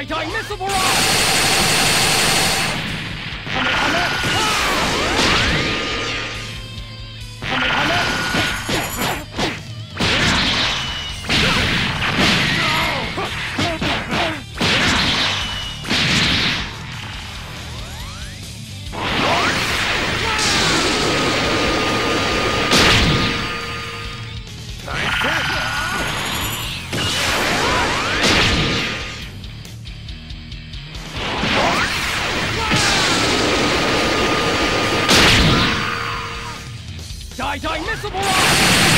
might I miss a barrage? Die, die, missile barrage!